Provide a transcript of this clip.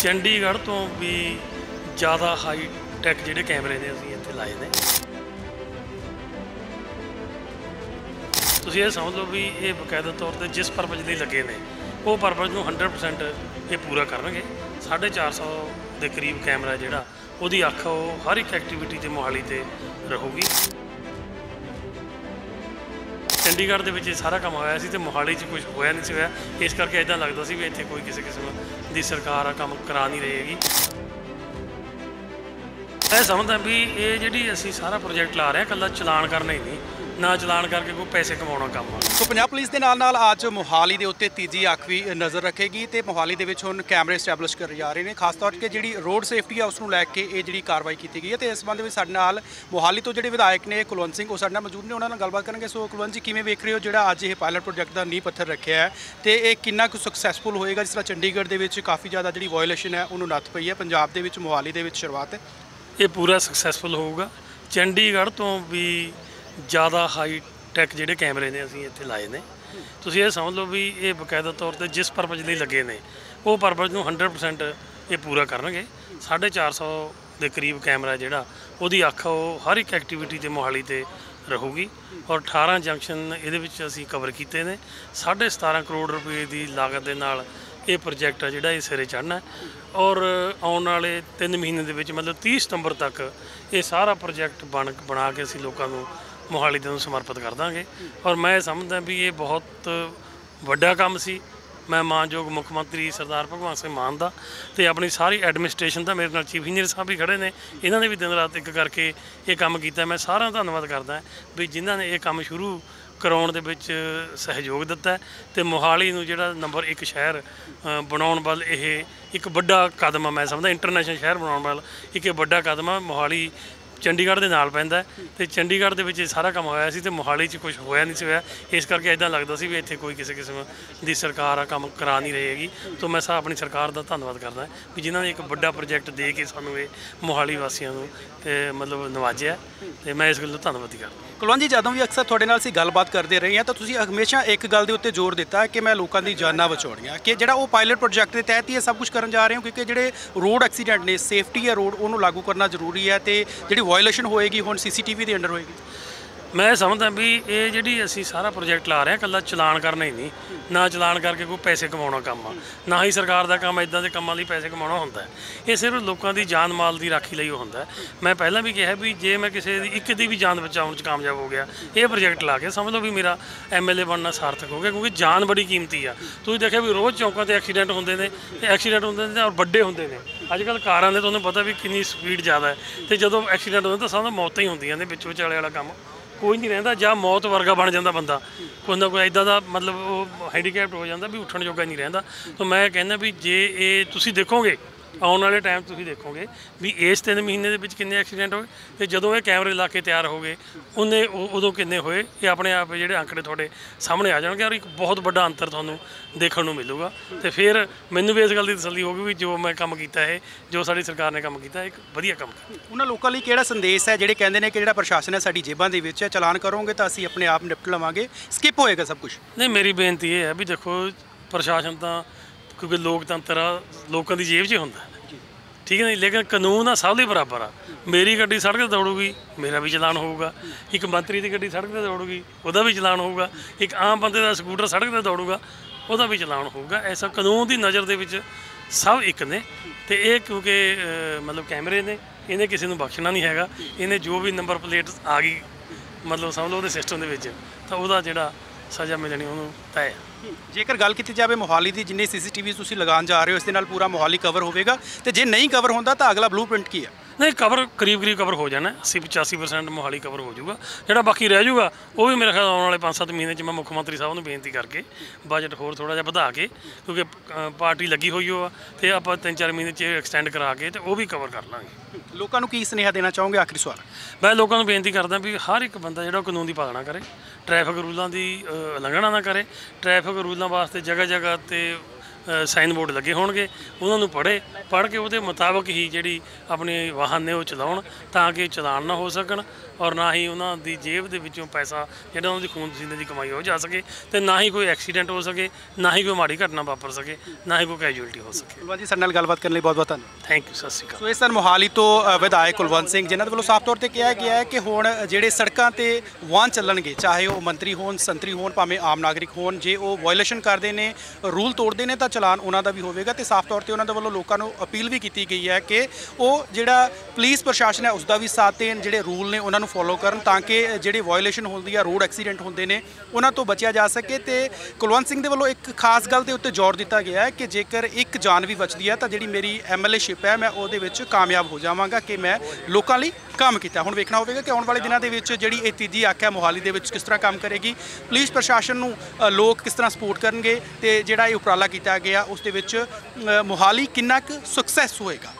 ਚੰਡੀਗੜ੍ਹ ਤੋਂ ਵੀ ਜ਼ਿਆਦਾ high tech ਜਿਹੜੇ ਕੈਮਰੇ ਨੇ ਅਸੀਂ ਇੱਥੇ ਲਾਏ ਨੇ। ਤੁਸੀਂ ਇਹ ਸਮਝ ਲਓ ਵੀ ਇਹ ਬਕਾਇਦਾ ਤੌਰ ਤੇ ਜਿਸ ਪਰਪਸ ਲਈ ਲੱਗੇ ਨੇ, ਉਹ ਪਰਪਸ ਨੂੰ 100% ਇਹ ਪੂਰਾ ਕਰਨਗੇ। 450 ਦੇ ਕਰੀਬ ਕੈਮਰਾ ਜਿਹੜਾ, ਉਹਦੀ ਅੱਖ ਉਹ ਹਰ ਇੱਕ ਐਕਟੀਵਿਟੀ ਤੇ ਮੋਹਾਲੀ ਤੇ ਰਹੂਗੀ। ਚੰਡੀਗੜ੍ਹ ਦੇ ਵਿੱਚ ਇਹ ਸਾਰਾ ਕੰਮ ਹੋਇਆ ਸੀ ਤੇ ਮੋਹਾਲੀ 'ਚ ਕੁਝ ਹੋਇਆ ਨਹੀਂ ਸੀ ਹੋਇਆ। ਇਸ ਕਰਕੇ ਇਦਾਂ ਲੱਗਦਾ ਸੀ ਵੀ ਇੱਥੇ ਕੋਈ ਕਿਸੇ ਕਿਸਮ ਦੀ ਸਰਕਾਰ ਆ, ਕੰਮ ਕਰਾ ਨਹੀਂ ਰਹੀ ਹੈਗੀ। ਮੈਂ ਸਮਝਦਾ ਵੀ ਇਹ ਜਿਹੜੀ ਅਸੀਂ ਸਾਰਾ ਪ੍ਰੋਜੈਕਟ ਲਾ ਰਹੇ ਹਾਂ ਕੱਲਾ ਚਲਾਨ ਕਰਨਾ ਹੀ ਨਹੀਂ। ਨਾ ਚਲਾਨ ਕਰਕੇ ਕੋਈ ਪੈਸੇ ਕਮਾਉਣਾ ਕੰਮ ਆ। ਸੋ ਪੰਜਾਬ ਪੁਲਿਸ ਦੇ ਨਾਲ ਨਾਲ ਅੱਜ ਮੋਹਾਲੀ ਦੇ ਉੱਤੇ ਤੀਜੀ ਅੱਖ ਵੀ ਨਜ਼ਰ ਰੱਖੇਗੀ ਤੇ ਮੋਹਾਲੀ ਦੇ ਵਿੱਚ ਹੁਣ ਕੈਮਰੇ ਸਟੈਬਲਿਸ਼ ਕਰ ਜਾ ਰਹੇ ਨੇ ਖਾਸ ਤੌਰ ਤੇ ਜਿਹੜੀ ਰੋਡ ਸੇਫਟੀ ਆ ਉਸ ਨੂੰ ਲੈ ਕੇ ਇਹ ਜਿਹੜੀ ਕਾਰਵਾਈ ਕੀਤੀ ਗਈ ਹੈ ਤੇ ਇਸ ਸੰਬੰਧ ਵਿੱਚ ਸਾਡੇ ਨਾਲ ਮੋਹਾਲੀ ਤੋਂ ਜਿਹੜੇ ਵਿਧਾਇਕ ਨੇ ਕੁਲਵੰਤ ਸਿੰਘ ਉਹ ਸਾਡੇ ਨਾਲ ਮੌਜੂਦ ਨੇ ਉਹਨਾਂ ਨਾਲ ਗੱਲਬਾਤ ਕਰਾਂਗੇ ਸੋ ਕੁਲਵੰਤ ਜੀ ਕਿਵੇਂ ਵੇਖ ਰਹੇ ਹੋ ਜਿਹੜਾ ਅੱਜ ਇਹ ਪਾਇਲਟ ਪ੍ਰੋਜੈਕਟ ਦਾ ਨੀਂਹ ਪੱਥਰ ਰੱਖਿਆ ਹੈ ਤੇ ਇਹ ਕਿੰਨਾ ਕੁ ਸਕਸੈਸਫੁਲ ਹੋਏਗਾ ਜਿਸ ਤਰ੍ਹਾਂ ਚੰਡੀਗੜ੍ਹ ਦੇ ਵਿੱਚ ਕਾਫੀ ਜ਼ਿਆਦਾ ਜਿਹੜੀ ਵਾਇਓਲੇਸ਼ਨ ਹੈ ਉਹਨੂੰ ਨੱਥ ਪਈ ਹੈ ਪੰਜਾਬ ਦੇ ਵਿੱਚ ਮੋਹਾਲੀ ਦੇ ਵਿੱਚ ਸ਼ੁਰੂਆਤ ਹੈ? ਇਹ ਪੂਰਾ ਸਕਸੈਸਫੁਲ ਹੋਊਗਾ। ਚੰਡੀਗੜ੍ਹ ਤੋਂ ਵੀ ਜ਼ਿਆਦਾ ਹਾਈ ਟੈਕ ਜਿਹੜੇ ਕੈਮਰੇ ਨੇ ਅਸੀਂ ਇੱਥੇ ਲਾਏ ਨੇ। ਤੁਸੀਂ ਇਹ ਸਮਝ ਲਓ ਵੀ ਇਹ ਬਕਾਇਦਾ ਤੌਰ ਤੇ ਜਿਸ ਪਰਪਸ ਲਈ ਲੱਗੇ ਨੇ, ਉਹ ਪਰਪਸ ਨੂੰ 100% ਇਹ ਪੂਰਾ ਕਰਨਗੇ। 450 ਦੇ ਕਰੀਬ ਕੈਮਰਾ ਜਿਹੜਾ, ਉਹਦੀ ਅੱਖ ਉਹ ਹਰ ਇੱਕ ਐਕਟੀਵਿਟੀ ਤੇ ਮੋਹਾਲੀ ਤੇ ਰਹੂਗੀ। ਔਰ 18 ਜੰਕਸ਼ਨ ਇਹਦੇ ਵਿੱਚ ਅਸੀਂ ਕਵਰ ਕੀਤੇ ਨੇ। 17.5 ਕਰੋੜ ਰੁਪਏ ਦੀ ਲਾਗਤ ਦੇ ਨਾਲ ਇਹ ਪ੍ਰੋਜੈਕਟ ਆ ਜਿਹੜਾ ਇਹ ਸਿਰੇ ਚੜ੍ਹਨਾ ਔਰ ਆਉਣ ਵਾਲੇ 3 ਮਹੀਨੇ ਦੇ ਵਿੱਚ ਮਤਲਬ 30 ਸਤੰਬਰ ਤੱਕ ਇਹ ਸਾਰਾ ਪ੍ਰੋਜੈਕਟ ਬਣ, ਬਣਾ ਕੇ ਅਸੀਂ ਲੋਕਾਂ ਨੂੰ ਮੋਹਾਲੀ ਦੇ ਨੂੰ ਸਮਰਪਿਤ ਕਰ ਦਾਂਗੇ ਔਰ ਮੈਂ ਇਹ ਸਮਝਦਾ ਵੀ ਇਹ ਬਹੁਤ ਵੱਡਾ ਕੰਮ ਸੀ। ਮੈਂ ਮਾਨਯੋਗ ਮੁੱਖ ਮੰਤਰੀ ਸਰਦਾਰ ਭਗਵੰਤ ਸਿੰਘ ਮਾਨ ਦਾ ਤੇ ਆਪਣੀ ਸਾਰੀ ਐਡਮਿਨਿਸਟ੍ਰੇਸ਼ਨ ਦਾ ਮੇਰੇ ਨਾਲ ਚੀਫ ਇੰਜੀਨੀਅਰ ਸਾਹਿਬ ਵੀ ਖੜੇ ਨੇ। ਇਹਨਾਂ ਨੇ ਵੀ ਦਿਨ ਰਾਤ ਇੱਕ ਕਰਕੇ ਇਹ ਕੰਮ ਕੀਤਾ। ਮੈਂ ਸਾਰਿਆਂ ਦਾ ਧੰਨਵਾਦ ਕਰਦਾ ਵੀ ਜਿਨ੍ਹਾਂ ਨੇ ਇਹ ਕੰਮ ਸ਼ੁਰੂ ਕਰਾਉਣ ਦੇ ਵਿੱਚ ਸਹਿਯੋਗ ਦਿੱਤਾ ਹੈ ਤੇ ਮੋਹਾਲੀ ਨੂੰ ਜਿਹੜਾ ਨੰਬਰ 1 ਸ਼ਹਿਰ ਬਣਾਉਣ ਵੱਲ ਇਹ ਇੱਕ ਵੱਡਾ ਕਦਮ ਆ। ਮੈਂ ਸਮਝਦਾ ਇੰਟਰਨੈਸ਼ਨਲ ਸ਼ਹਿਰ ਬਣਾਉਣ ਵੱਲ ਇੱਕ ਇਹ ਵੱਡਾ ਕਦਮ ਆ। ਮੋਹਾਲੀ ਚੰਡੀਗੜ੍ਹ ਦੇ ਨਾਲ ਪੈਂਦਾ ਹੈ ਤੇ ਚੰਡੀਗੜ੍ਹ ਦੇ ਵਿੱਚ ਇਹ ਸਾਰਾ ਕੰਮ ਹੋਇਆ ਸੀ ਤੇ ਮੋਹਾਲੀ 'ਚ ਕੁਝ ਹੋਇਆ ਨਹੀਂ ਸੀ ਹੋਇਆ। ਇਸ ਕਰਕੇ ਇਦਾਂ ਲੱਗਦਾ ਸੀ ਵੀ ਇੱਥੇ ਕੋਈ ਕਿਸੇ ਕਿਸਮ ਦੀ ਸਰਕਾਰ ਆ, ਕੰਮ ਕਰਾ ਨਹੀਂ ਰਹੀ ਹੈਗੀ। ਤੋਂ ਮੈਂ ਸਾ, ਆਪਣੀ ਸਰਕਾਰ ਦਾ ਧੰਨਵਾਦ ਕਰਦਾ ਵੀ ਜਿਨ੍ਹਾਂ ਨੇ ਇੱਕ ਵੱਡਾ ਪ੍ਰੋਜੈਕਟ ਦੇ ਕੇ ਸਾਨੂੰ ਇਹ ਮੋਹਾਲੀ ਵਾਸੀਆਂ ਨੂੰ ਤੇ ਮਤਲਬ ਨਵਾਜਿਆ ਤੇ ਮੈਂ ਇਸ ਗੱਲ ਦਾ ਧੰਨਵਾਦੀ ਕਰਦਾ ਕੁਲਵੰਤ ਜੀ, ਜਦੋਂ ਵੀ ਅਕਸਰ ਤੁਹਾਡੇ ਨਾਲ ਅਸੀਂ ਗੱਲਬਾਤ ਕਰਦੇ ਰਹੇ ਹਾਂ ਤਾਂ ਤੁਸੀਂ ਹਮੇਸ਼ਾ ਇੱਕ ਗੱਲ ਦੇ ਉੱਤੇ ਜ਼ੋਰ ਦਿੱਤਾ ਕਿ ਮੈਂ ਲੋਕਾਂ ਦੀ ਜਾਨਾਂ ਬਚਾਉਣੀਆਂ ਕਿ ਜਿਹੜਾ ਉਹ ਪਾਇਲਟ ਪ੍ਰੋਜੈਕਟ ਦੇ ਤਹਿਤ ਹੀ ਇਹ ਸਭ ਕੁਝ ਕਰਨ ਜਾ ਰਹੇ ਹਾਂ ਕਿਉਂਕਿ ਜਿਹੜੇ ਰੋਡ ਐਕਸੀਡੈਂਟ ਨੇ ਸੇਫਟੀ ਹੈ ਰੋਡ ਉਹਨੂੰ ਲਾਗੂ ਕਰਨਾ ਜ਼ਰੂਰੀ ਹੈ ਤੇ ਜਿਹੜੀ ਵਾਇਓਲੇਸ਼ਨ ਹੋਏਗੀ, ਹੁਣ ਸੀਸੀਟੀਵੀ ਦੇ ਅੰਡਰ ਹੋਏਗੀ? ਮੈਂ ਸਮਝਦਾ ਵੀ ਇਹ ਜਿਹੜੀ ਅਸੀਂ ਸਾਰਾ ਪ੍ਰੋਜੈਕਟ ਲਾ ਰਹੇ ਹਾਂ ਕੱਲਾ ਚਲਾਨ ਕਰਨਾ ਹੀ ਨਹੀਂ। ਨਾ ਚਲਾਨ ਕਰਕੇ ਕੋਈ ਪੈਸੇ ਕਮਾਉਣਾ ਕੰਮ ਆ, ਨਾ ਹੀ ਸਰਕਾਰ ਦਾ ਕੰਮ ਇਦਾਂ ਦੇ ਕੰਮਾਂ ਲਈ ਪੈਸੇ ਕਮਾਉਣਾ ਹੁੰਦਾ ਇਹ ਸਿਰਫ ਲੋਕਾਂ ਦੀ ਜਾਨ ਮਾਲ ਦੀ ਰਾਖੀ ਲਈ ਉਹ ਹੁੰਦਾ ਮੈਂ ਪਹਿਲਾਂ ਵੀ ਕਿਹਾ ਵੀ ਜੇ ਮੈਂ ਕਿਸੇ ਦੀ, ਇੱਕ ਦੀ ਵੀ ਜਾਨ ਬਚਾਉਣ 'ਚ ਕਾਮਯਾਬ ਹੋ ਗਿਆ, ਇਹ ਪ੍ਰੋਜੈਕਟ ਲਾ ਕੇ ਸਮਝ ਲਓ ਵੀ ਮੇਰਾ ਐਮਐਲਏ ਬਣਨਾ ਸਾਰਥਕ ਹੋ ਗਿਆ, ਕਿਉਂਕਿ ਜਾਨ ਬੜੀ ਕੀਮਤੀ ਆ। ਤੁਸੀਂ ਦੇਖਿਆ ਵੀ ਰੋਜ਼ ਚੌਂਕਾਂ ਤੇ ਐਕਸੀਡੈਂਟ ਹੁੰਦੇ ਨੇ, ਤੇ ਐਕਸੀਡੈਂਟ ਹੁੰਦੇ ਨੇ ਔਰ ਵੱਡੇ ਹੁੰਦੇ ਨੇ। ਅੱਜ ਕੱਲ ਕਾਰਾਂ ਦੇ ਤੁਹਾਨੂੰ ਪਤਾ ਵੀ ਕਿੰਨੀ ਸਪੀਡ ਜ਼ਿਆਦਾ ਹੈ ਤੇ ਜਦੋਂ ਐਕਸੀਡੈਂਟ ਹੁੰਦਾ ਤਾਂ ਸਭ ਤੋਂ ਮੌਤਾਂ ਹੀ ਹੁੰਦੀਆਂ ਨੇ ਵਿੱਚ ਵਿਚਾਲੇ ਵਾਲਾ ਕੰਮ। ਕੋਈ ਨਹੀਂ ਰਹਿੰਦਾ, ਜਾਂ ਮੌਤ ਵਰਗਾ ਬਣ ਜਾਂਦਾ ਬੰਦਾ। ਕੋਈ ਨਾ ਕੋਈ ਇਦਾਂ ਦਾ ਮਤਲਬ ਉਹ ਹੈਂਡੀਕੈਪਟ ਹੋ ਜਾਂਦਾ ਵੀ ਉੱਠਣ ਜੋਗਾ ਨਹੀਂ ਰਹਿੰਦਾ। ਤਾਂ ਮੈਂ ਕਹਿੰਦਾ ਵੀ ਜੇ ਇਹ ਤੁਸੀਂ ਦੇਖੋਗੇ ਆਉਣ ਵਾਲੇ ਟਾਈਮ ਤੁਸੀਂ ਦੇਖੋਗੇ ਵੀ ਇਸ 3 ਮਹੀਨੇ ਦੇ ਵਿੱਚ ਕਿੰਨੇ ਐਕਸੀਡੈਂਟ ਹੋਏ ਤੇ ਜਦੋਂ ਇਹ ਕੈਮਰੇ ਲਾ ਕੇ ਤਿਆਰ ਹੋ ਗਏ ਉਹਨੇ ਉਹ- ਉਦੋਂ ਕਿੰਨੇ ਹੋਏ ਇਹ ਆਪਣੇ ਆਪ ਜਿਹੜੇ ਅੰਕੜੇ ਤੁਹਾਡੇ ਸਾਹਮਣੇ ਆ ਜਾਣਗੇ ਔਰ ਇੱਕ ਬਹੁਤ ਵੱਡਾ ਅੰਤਰ ਤੁਹਾਨੂੰ ਦੇਖਣ ਨੂੰ ਮਿਲੂਗਾ। ਤੇ ਫਿਰ ਮੈਨੂੰ ਵੀ ਇਸ ਗੱਲ ਦੀ ਤਸੱਲੀ ਹੋਊਗੀ ਵੀ ਜੋ ਮੈਂ ਕੰਮ ਕੀਤਾ ਇਹ ਜੋ ਸਾਡੀ ਸਰਕਾਰ ਨੇ ਕੰਮ ਕੀਤਾ ਇੱਕ ਵਧੀਆ ਕੰਮ ਕੀਤਾ ਉਹਨਾਂ ਲੋਕਾਂ ਲਈ ਕਿਹੜਾ ਸੰਦੇਸ਼ ਹੈ ਜਿਹੜੇ ਕਹਿੰਦੇ ਨੇ ਕਿ ਜਿਹੜਾ ਪ੍ਰਸ਼ਾਸਨ ਹੈ ਸਾਡੀ ਜੇਬਾਂ ਦੇ ਵਿੱਚ ਹੈ ਚਲਾਨ ਕਰੋਗੇ ਤਾਂ ਅਸੀਂ ਆਪਣੇ ਆਪ ਨਿਪਟ ਲਵਾਂਗੇ? ਸਕਿਪ ਹੋਏਗਾ ਸਭ ਕੁਝ ਨਹੀਂ ਮੇਰੀ ਬੇਨਤੀ ਇਹ ਹੈ ਵੀ ਦੇਖੋ ਪ੍ਰਸ਼ਾਸਨ ਤਾਂ ਕਿਉਂਕਿ ਲੋਕਤੰਤਰ ਆ, ਲੋਕਾਂ ਦੀ ਜੇਬ 'ਚ ਹੁੰਦਾ। ਠੀਕ ਹੈ ਨਹੀਂ ਲੇਕਿਨ ਕਾਨੂੰਨ ਆ, ਸਭ ਲਈ ਬਰਾਬਰ ਆ। ਮੇਰੀ ਗੱਡੀ ਸੜਕ ਤੇ ਦੌੜੂਗੀ, ਮੇਰਾ ਵੀ ਚਲਾਨ ਹੋਊਗਾ। ਇੱਕ ਮੰਤਰੀ ਦੀ ਗੱਡੀ ਸੜਕ ਤੇ ਦੌੜੂਗੀ, ਉਹਦਾ ਵੀ ਚਲਾਨ ਹੋਊਗਾ। ਇੱਕ ਆਮ ਬੰਦੇ ਦਾ ਸਕੂਟਰ ਸੜਕ ਤੇ ਦੌੜੂਗਾ, ਉਹਦਾ ਵੀ ਚਲਾਨ ਹੋਊਗਾ। ਐਸਾ ਕਾਨੂੰਨ ਦੀ ਨਜ਼ਰ ਦੇ ਵਿੱਚ ਸਭ ਇੱਕ ਨੇ। ਤੇ ਇਹ ਕਿਉਂਕਿ ਮਤਲਬ ਕੈਮਰੇ ਨੇ, ਇਹਨੇ ਕਿਸੇ ਨੂੰ ਬਖਸ਼ਣਾ ਨਹੀਂ ਹੈਗਾ। ਇਹਨੇ ਜੋ ਵੀ ਨੰਬਰ ਪਲੇਟ ਆ ਗਈ, ਮਤਲਬ ਸਮਝ ਲਓ ਉਹਦੇ ਸਿਸਟਮ ਦੇ ਵਿੱਚ, ਤਾਂ ਉਹਦਾ ਜਿਹੜਾ ਸਜ਼ਾ ਮਿਲਣੀ ਉਹਨੂੰ ਹੈ। ਜੇਕਰ ਗੱਲ ਕੀਤੀ ਜਾਵੇ ਮੋਹਾਲੀ ਦੀ ਜਿੰਨੇ ਸੀਸੀਟੀਵੀ ਤੁਸੀਂ ਲਗਾਉਣ ਜਾ ਰਹੇ ਹੋ ਇਸ ਦੇ ਨਾਲ ਪੂਰਾ ਮੋਹਾਲੀ ਕਵਰ ਹੋਵੇਗਾ। ਤੇ ਜੇ ਨਹੀਂ ਕਵਰ ਹੁੰਦਾ ਤਾਂ ਅਗਲਾ ਬਲੂਪ੍ਰਿੰਟ ਕੀ ਹੈ? ਨਹੀਂ ਕਵਰ ਕਰੀਬ ਕਰੀਬ ਕਵਰ ਹੋ ਜਾਣਾ। 80 85% ਮੋਹਾਲੀ ਕਵਰ ਹੋ ਜਾਊਗਾ। ਜਿਹੜਾ ਬਾਕੀ ਰਹਿ ਜਾਊਗਾ ਉਹ ਵੀ ਮੇਰੇ ਖਿਆਲ ਆਉਣ ਵਾਲੇ 5-7 ਮਹੀਨੇ ਚ ਮੈਂ ਮੁੱਖ ਮੰਤਰੀ ਸਾਹਿਬ ਨੂੰ ਬੇਨਤੀ ਕਰਕੇ ਬਜਟ ਹੋਰ ਥੋੜਾ ਜਿਹਾ ਵਧਾ ਕੇ ਕਿਉਂਕਿ ਪਾਰਟੀ ਲੱਗੀ ਹੋਈ ਹੋ ਆ ਤੇ ਆਪਾਂ 3-4 ਮਹੀਨੇ ਚ ਐਕਸਟੈਂਡ ਕਰਾ ਕੇ ਤੇ ਉਹ ਵੀ ਕਵਰ ਕਰ ਲਾਂਗੇ। ਲੋਕਾਂ ਨੂੰ ਕੀ ਸੁਨੇਹਾ ਦੇਣਾ ਚਾਹੋਗੇ? ਆਖਰੀ ਸਵਾਲ। ਮੈਂ ਲੋਕਾਂ ਨੂੰ ਬੇਨਤੀ ਕਰਦਾ ਵੀ ਹਰ ਇੱਕ ਬੰਦਾ ਜਿਹੜਾ ਕਾਨੂੰਨ ਦੀ ਪਾਲਣਾ ਕਰੇ ਟ੍ਰੈਫਿਕ ਰੂਲਾਂ ਦੀ ਉਲੰਘਣਾ ਨਾ ਕਰੇ ਟ੍ਰੈਫਿਕ ਰੂਲਾਂ ਵਾਸਤੇ ਜਗ੍ਹਾ ਜਗ੍ਹਾ ਤੇ ਸਾਈਨ ਬੋਰਡ ਲੱਗੇ ਹੋਣਗੇ। ਉਹਨਾਂ ਨੂੰ ਪੜ੍ਹੇ, ਪੜ੍ਹ ਕੇ ਉਹਦੇ ਮੁਤਾਬਕ ਹੀ ਜਿਹੜੀ ਆਪਣੇ ਵਾਹਨ ਨੇ ਉਹ ਚਲਾਉਣ, ਤਾਂ ਕਿ ਚਲਾਨ ਨਾ ਹੋ ਸਕਣ। ਔਰ ਨਾ ਹੀ ਉਹਨਾਂ ਦੀ ਜੇਬ ਦੇ ਵਿੱਚੋਂ ਪੈਸਾ ਜਿਹੜਾ ਉਹਨਾਂ ਦੀ ਖੂਨ ਪਸੀਨੇ ਦੀ ਕਮਾਈ ਹੋ ਜਾ ਸਕੇ ਤੇ ਨਾ ਹੀ ਕੋਈ ਐਕਸੀਡੈਂਟ ਹੋ ਸਕੇ ਨਾ ਹੀ ਕੋਈ ਮਾੜੀ ਘਟਨਾ ਵਾਪਰ ਸਕੇ ਨਾ ਹੀ ਕੋਈ ਕੈਜੂਅਲਟੀ ਹੋ ਸਕੇ। ਕੁਲਵੰਤ ਜੀ ਸਾਡੇ ਨਾਲ ਗੱਲਬਾਤ ਕਰਨ ਲਈ ਬਹੁਤ ਬਹੁਤ ਧੰਨਵਾਦ। ਥੈਂਕ ਯੂ ਸਤਿ ਸ਼੍ਰੀ ਅਕਾਲ। ਸੋ ਇਸ ਸਨ ਮੋਹਾਲੀ ਤੋਂ ਵਿਧਾਇਕ ਕੁਲਵੰਤ ਸਿੰਘ ਜਿਨ੍ਹਾਂ ਦੇ ਵੱਲੋਂ ਸਾਫ਼ ਤੌਰ ਤੇ ਕਿਹਾ ਗਿਆ ਹੈ ਕਿ ਹੁਣ ਜਿਹੜੇ ਸੜਕਾਂ ਤੇ ਵਾਹਨ ਚੱਲਣਗੇ ਚਾਹੇ ਉਹ ਮੰਤਰੀ ਹੋਣ ਸੰਤਰੀ ਹੋਣ ਭਾਵੇਂ ਆਮ ਨਾਗਰਿਕ ਹੋਣ ਜੇ ਉਹ ਵਾਇਓਲੇਸ਼ਨ ਕਰਦੇ ਨੇ ਰੂਲ ਤੋੜਦੇ ਨੇ ਤਾਂ ਚਲਾਨ ਉਹਨਾਂ ਦਾ ਵੀ ਹੋਵੇਗਾ ਤੇ ਸਾਫ਼ ਤੌਰ ਤੇ ਉਹਨਾਂ ਦੇ ਵੱਲੋਂ ਲੋਕਾਂ ਨੂੰ ਅਪੀਲ ਵੀ ਕੀਤੀ ਗਈ ਹੈ ਕਿ ਉਹ ਜਿਹੜਾ ਪੁਲਿਸ ਪ੍ਰਸ਼ਾਸਨ ਹੈ ਉਸ ਦਾ ਵੀ ਸਾਥ ਦੇਣ ਜਿਹੜੇ ਰੂਲ ਨੇ ਉਹਨਾਂ ਨੂੰ ਫੋਲੋ ਕਰਨ ਤਾਂ ਕਿ ਜਿਹੜੀ ਵਾਇਓਲੇਸ਼ਨ ਹੁੰਦੀ ਆ ਰੋਡ ਐਕਸੀਡੈਂਟ ਹੁੰਦੇ ਨੇ, ਉਹਨਾਂ ਤੋਂ ਬਚਿਆ ਜਾ ਸਕੇ ਤੇ ਕੁਲਵੰਤ ਸਿੰਘ ਦੇ ਵੱਲੋਂ ਇੱਕ ਖਾਸ ਗੱਲ ਦੇ ਉੱਤੇ ਜ਼ੋਰ ਦਿੱਤਾ ਗਿਆ ਹੈ ਕਿ ਜੇਕਰ ਇੱਕ ਜਾਨ ਵੀ ਬਚਦੀ ਹੈ ਤਾਂ ਜਿਹੜੀ ਮੇਰੀ ਐਮਐਲਏ ਸ਼ਿਪ ਹੈ, ਮੈਂ ਉਹਦੇ ਵਿੱਚ ਕਾਮਯਾਬ ਹੋ ਜਾਵਾਂਗਾ ਕਿ ਮੈਂ ਲੋਕਾਂ ਲਈ ਕੰਮ ਕੀਤਾ। ਹੁਣ ਵੇਖਣਾ ਹੋਵੇਗਾ ਕਿ ਆਉਣ ਵਾਲੇ ਦਿਨਾਂ ਦੇ ਵਿੱਚ ਜਿਹੜੀ ਇਹ ਤੀਜੀ ਆਖਿਆ ਮੋਹਾਲੀ ਦੇ ਵਿੱਚ ਕਿਸ ਤਰ੍ਹਾਂ ਕੰਮ ਕਰੇਗੀ। ਪੁਲਿਸ ਪ੍ਰਸ਼ਾਸਨ ਨੂੰ ਲੋਕ ਕਿਸ ਤਰ੍ਹਾਂ ਸਪੋਰਟ ਕਰਨਗੇ ਤੇ ਜਿਹੜਾ ਇਹ ਉਪਰਾਲਾ ਕੀਤਾ ਗਿਆ, ਉਸ ਦੇ ਵਿੱਚ ਮੋਹਾਲੀ ਕਿੰਨਾ ਕੁ ਸਕਸੈਸ ਹੋਏਗਾ?